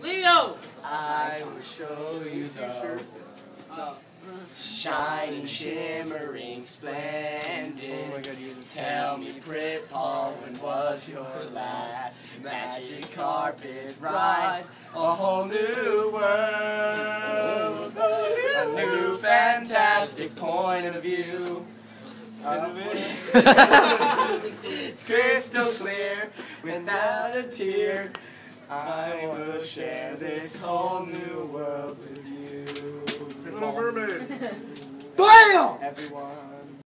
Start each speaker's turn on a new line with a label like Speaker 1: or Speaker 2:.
Speaker 1: Leo!
Speaker 2: I will show you the shining, shimmering, splendid. Tell me, Brit Paul, when was your last magic carpet ride? A whole new world, a new fantastic point of view. it's crystal clear, without a tear. I will share this whole new world with you.
Speaker 3: Little Mermaid.
Speaker 2: Bam! Everyone.